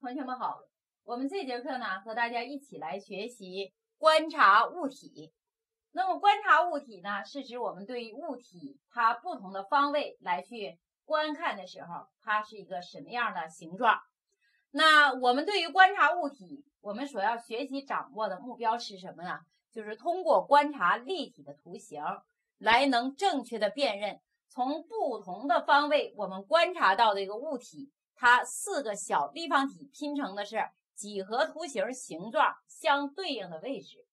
同学们好，我们这节课呢，和大家一起来学习观察物体。那么观察物体呢，是指我们对于物体它不同的方位来去观看的时候，它是一个什么样的形状。那我们对于观察物体，我们所要学习掌握的目标是什么呢？就是通过观察立体的图形，来能正确的辨认从不同的方位我们观察到的一个物体，它四个小立方体拼成的是几何图形形状相对应的位置。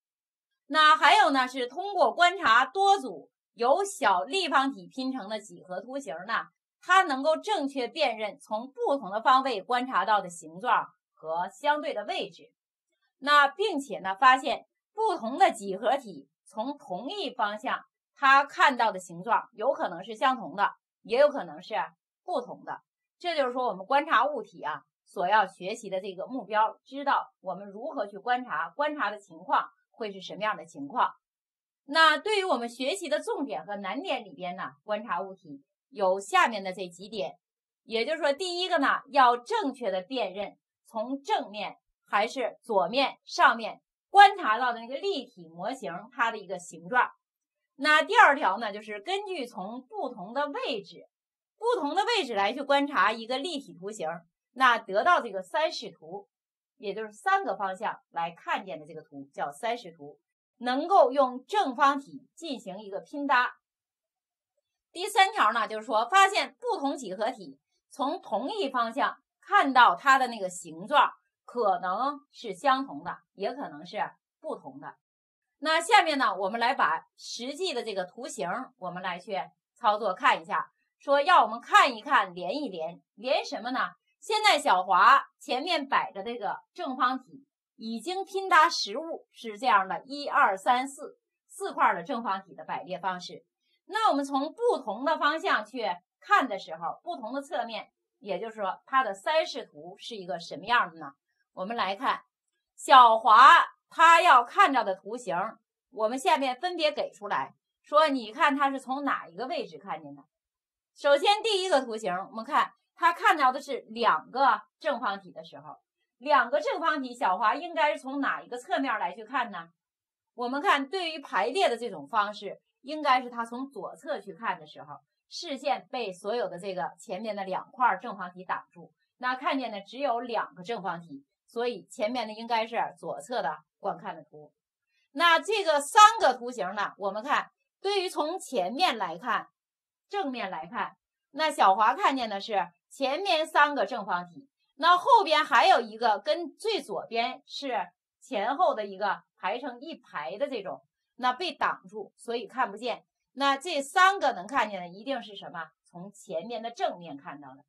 那还有呢，是通过观察多组由小立方体拼成的几何图形呢，它能够正确辨认从不同的方位观察到的形状和相对的位置。那并且呢，发现不同的几何体从同一方向，它看到的形状有可能是相同的，也有可能是不同的。这就是说，我们观察物体啊，所要学习的这个目标，知道我们如何去观察，观察的情况。会是什么样的情况？那对于我们学习的重点和难点里边呢，观察物体有下面的这几点，也就是说，第一个呢，要正确的辨认从正面还是左面、上面观察到的那个立体模型它的一个形状。那第二条呢，就是根据从不同的位置、不同的位置来去观察一个立体图形，那得到这个三视图。也就是三个方向来看见的这个图叫三视图，能够用正方体进行一个拼搭。第三条呢，就是说发现不同几何体从同一方向看到它的那个形状，可能是相同的，也可能是不同的。那下面呢，我们来把实际的这个图形，我们来去操作看一下，说要我们看一看，连一连，连什么呢？现在小华前面摆着这个正方体，已经拼搭实物是这样的，一二三四四块的正方体的摆列方式。那我们从不同的方向去看的时候，不同的侧面，也就是说它的三视图是一个什么样的呢？我们来看小华他要看到的图形，我们下面分别给出来说，你看他是从哪一个位置看见的？首先第一个图形，我们看。他看到的是两个正方体的时候，两个正方体，小华应该是从哪一个侧面来去看呢？我们看对于排列的这种方式，应该是他从左侧去看的时候，视线被所有的这个前面的两块正方体挡住，那看见的只有两个正方体，所以前面的应该是左侧的观看的图。那这个三个图形呢？我们看，对于从前面来看，正面来看，那小华看见的是。前面三个正方体，那后边还有一个跟最左边是前后的一个排成一排的这种，那被挡住，所以看不见。那这三个能看见的一定是什么？从前面的正面看到的。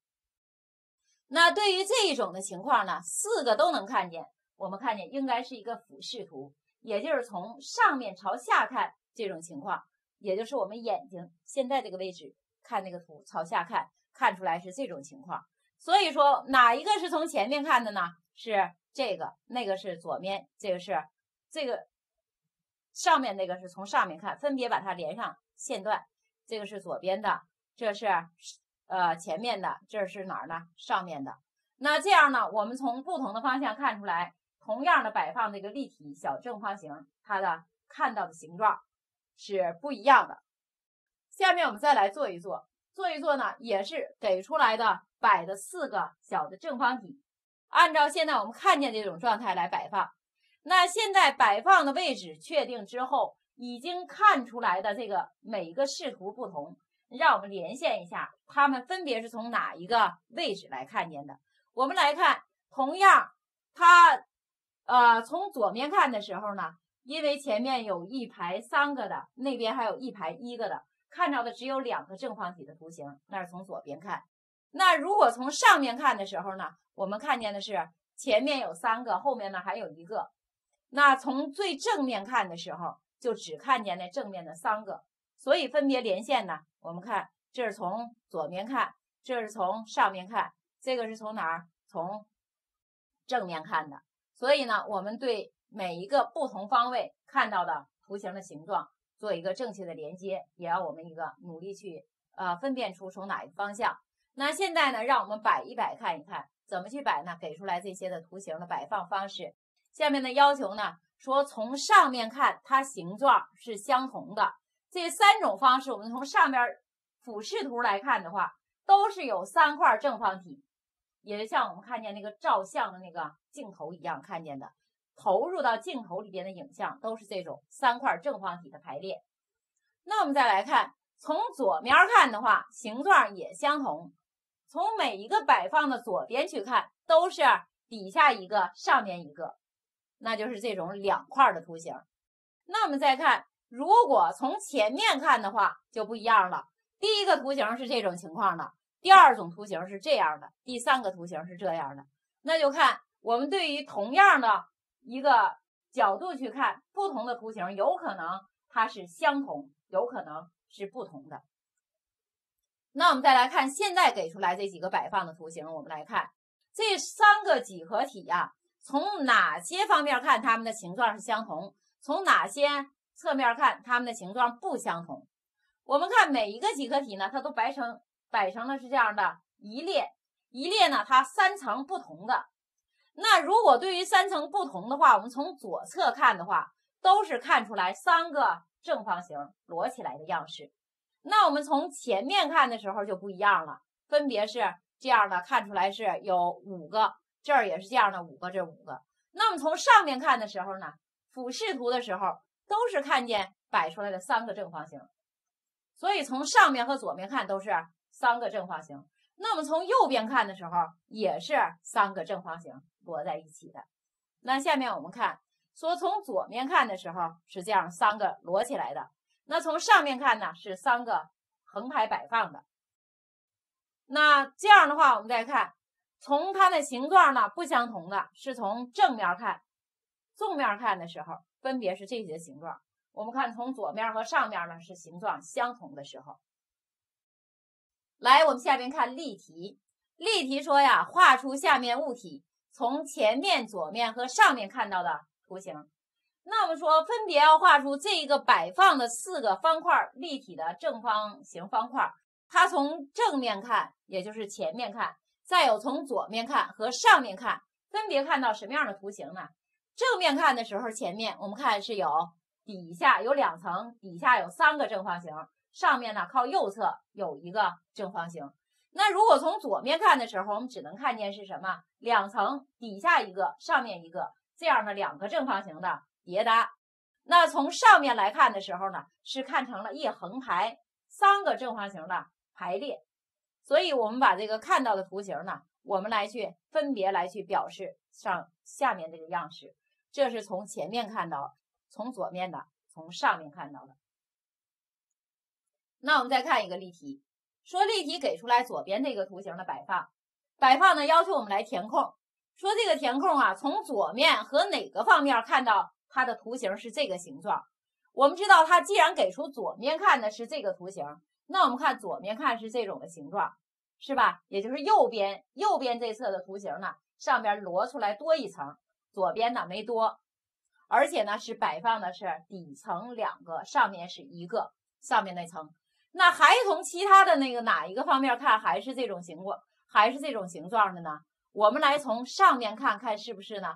那对于这一种的情况呢，四个都能看见，我们看见应该是一个俯视图，也就是从上面朝下看这种情况，也就是我们眼睛现在这个位置看那个图朝下看。看出来是这种情况，所以说哪一个是从前面看的呢？是这个，那个是左面，这个是这个上面那个是从上面看，分别把它连上线段。这个是左边的，这是呃前面的，这是哪儿呢？上面的。那这样呢，我们从不同的方向看出来，同样的摆放这个立体小正方形，它的看到的形状是不一样的。下面我们再来做一做。做一做呢，也是给出来的摆的四个小的正方体，按照现在我们看见这种状态来摆放。那现在摆放的位置确定之后，已经看出来的这个每一个视图不同，让我们连线一下，它们分别是从哪一个位置来看见的？我们来看，同样，它呃从左面看的时候呢，因为前面有一排三个的，那边还有一排一个的。看到的只有两个正方体的图形，那是从左边看。那如果从上面看的时候呢，我们看见的是前面有三个，后面呢还有一个。那从最正面看的时候，就只看见那正面的三个。所以分别连线呢，我们看这是从左面看，这是从上面看，这个是从哪儿？从正面看的。所以呢，我们对每一个不同方位看到的图形的形状。做一个正确的连接，也要我们一个努力去呃分辨出从哪一个方向。那现在呢，让我们摆一摆看一看，怎么去摆呢？给出来这些的图形的摆放方式。下面的要求呢，说从上面看它形状是相同的。这三种方式，我们从上边俯视图来看的话，都是有三块正方体，也是像我们看见那个照相的那个镜头一样看见的，投入到镜头里边的影像都是这种三块正方体的排列。那我们再来看，从左面看的话，形状也相同。从每一个摆放的左边去看，都是底下一个，上面一个，那就是这种两块的图形。那我们再看，如果从前面看的话，就不一样了。第一个图形是这种情况的，第二种图形是这样的，第三个图形是这样的。那就看我们对于同样的一个角度去看，不同的图形有可能它是相同。有可能是不同的。那我们再来看现在给出来这几个摆放的图形，我们来看这三个几何体呀，从哪些方面看它们的形状是相同？从哪些侧面看它们的形状不相同？我们看每一个几何体呢，它都摆成摆成了是这样的一列，一列呢它三层不同的。那如果对于三层不同的话，我们从左侧看的话，都是看出来三个。正方形摞起来的样式，那我们从前面看的时候就不一样了，分别是这样的，看出来是有五个，这儿也是这样的五个，这五个。那么从上面看的时候呢，俯视图的时候都是看见摆出来的三个正方形，所以从上面和左面看都是三个正方形。那么从右边看的时候也是三个正方形摞在一起的。那下面我们看。说从左面看的时候是这样三个摞起来的，那从上面看呢是三个横排摆放的。那这样的话，我们再看，从它的形状呢不相同的是从正面看，纵面看的时候分别是这些形状。我们看从左面和上面呢是形状相同的时候。来，我们下边看例题，例题说呀，画出下面物体从前面、左面和上面看到的。图形，那我们说分别要画出这一个摆放的四个方块立体的正方形方块，它从正面看，也就是前面看，再有从左面看和上面看，分别看到什么样的图形呢？正面看的时候，前面我们看是有底下有两层，底下有三个正方形，上面呢靠右侧有一个正方形。那如果从左面看的时候，我们只能看见是什么？两层，底下一个，上面一个。这样的两个正方形的叠搭，那从上面来看的时候呢，是看成了一横排三个正方形的排列，所以我们把这个看到的图形呢，我们来去分别来去表示上下面这个样式。这是从前面看到，从左面的，从上面看到的。那我们再看一个例题，说例题给出来左边这个图形的摆放，摆放呢要求我们来填空。说这个填空啊，从左面和哪个方面看到它的图形是这个形状？我们知道，它既然给出左面看的是这个图形，那我们看左面看是这种的形状，是吧？也就是右边右边这侧的图形呢，上边摞出来多一层，左边呢没多，而且呢是摆放的是底层两个，上面是一个上面那层。那还从其他的那个哪一个方面看，还是这种形状，还是这种形状的呢？我们来从上面看看是不是呢？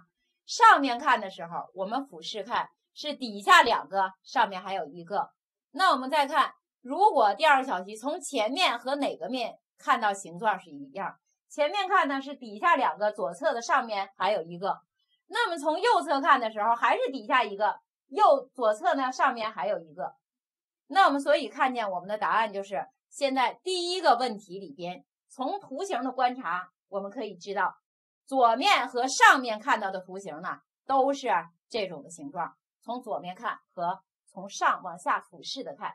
上面看的时候，我们俯视看是底下两个，上面还有一个。那我们再看，如果第二个小题从前面和哪个面看到形状是一样？前面看呢是底下两个，左侧的上面还有一个。那么从右侧看的时候，还是底下一个，右左侧呢上面还有一个。那我们所以看见我们的答案就是现在第一个问题里边，从图形的观察。我们可以知道，左面和上面看到的图形呢，都是这种的形状。从左面看和从上往下俯视的看，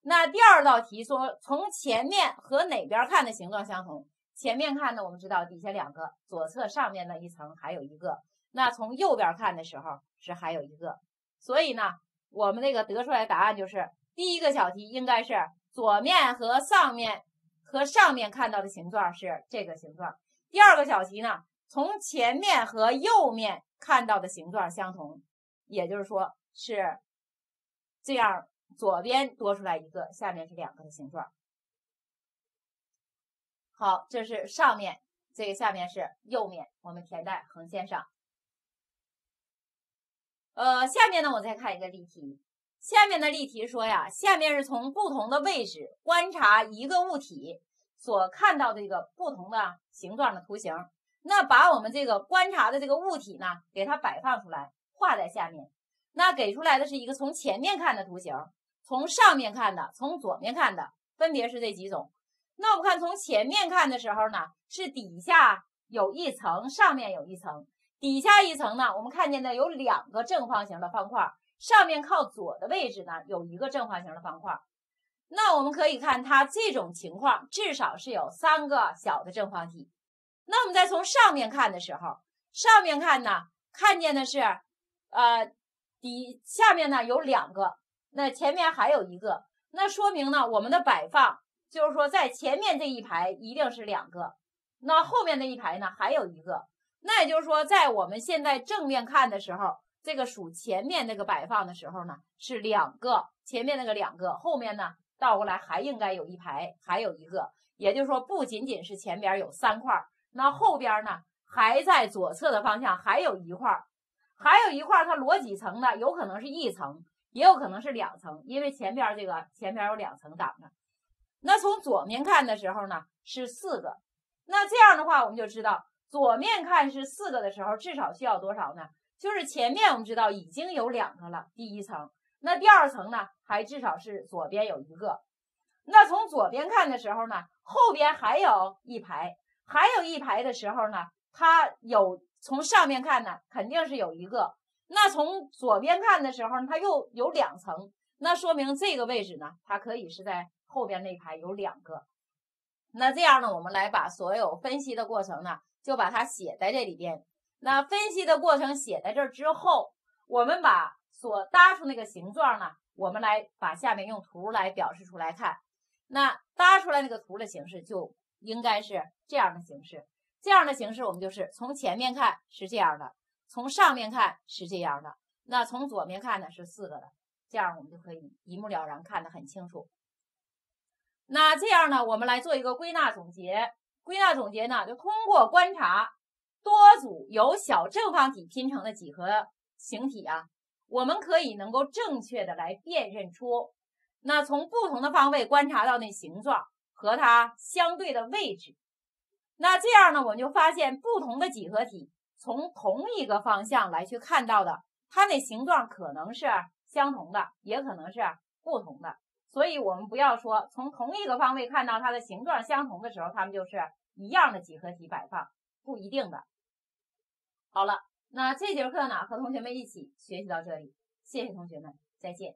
那第二道题说，从前面和哪边看的形状相同？前面看呢，我们知道底下两个，左侧上面那一层还有一个。那从右边看的时候是还有一个。所以呢，我们那个得出来答案就是第一个小题应该是左面和上面。和上面看到的形状是这个形状。第二个小题呢，从前面和右面看到的形状相同，也就是说是这样，左边多出来一个，下面是两个的形状。好。这是上面，这个下面是右面，我们填在横线上。呃，下面呢，我再看一个例题。下面的例题说呀，下面是从不同的位置观察一个物体所看到的一个不同的形状的图形。那把我们这个观察的这个物体呢，给它摆放出来，画在下面。那给出来的是一个从前面看的图形，从上面看的，从左面看的，分别是这几种。那我们看从前面看的时候呢，是底下有一层，上面有一层。底下一层呢，我们看见的有两个正方形的方块，上面靠左的位置呢有一个正方形的方块。那我们可以看它这种情况，至少是有三个小的正方体。那我们再从上面看的时候，上面看呢，看见的是，呃，底下面呢有两个，那前面还有一个，那说明呢我们的摆放就是说在前面这一排一定是两个，那后面那一排呢还有一个。那也就是说，在我们现在正面看的时候，这个数前面那个摆放的时候呢，是两个，前面那个两个，后面呢倒过来还应该有一排，还有一个，也就是说不仅仅是前边有三块，那后边呢还在左侧的方向还有一块，还有一块，它摞几层呢？有可能是一层，也有可能是两层，因为前边这个前边有两层挡着。那从左面看的时候呢，是四个，那这样的话我们就知道。左面看是四个的时候，至少需要多少呢？就是前面我们知道已经有两个了，第一层，那第二层呢，还至少是左边有一个。那从左边看的时候呢，后边还有一排，还有一排的时候呢，它有从上面看呢，肯定是有一个。那从左边看的时候，它又有两层，那说明这个位置呢，它可以是在后边那排有两个。那这样呢，我们来把所有分析的过程呢。就把它写在这里边。那分析的过程写在这儿之后，我们把所搭出那个形状呢，我们来把下面用图来表示出来看。那搭出来那个图的形式就应该是这样的形式。这样的形式，我们就是从前面看是这样的，从上面看是这样的，那从左面看呢是四个的。这样我们就可以一目了然，看得很清楚。那这样呢，我们来做一个归纳总结。归纳总结呢，就通过观察多组由小正方体拼成的几何形体啊，我们可以能够正确的来辨认出，那从不同的方位观察到那形状和它相对的位置，那这样呢，我们就发现不同的几何体从同一个方向来去看到的，它那形状可能是相同的，也可能是不同的。所以，我们不要说从同一个方位看到它的形状相同的时候，它们就是一样的几何体摆放，不一定的。好了，那这节课呢，和同学们一起学习到这里，谢谢同学们，再见。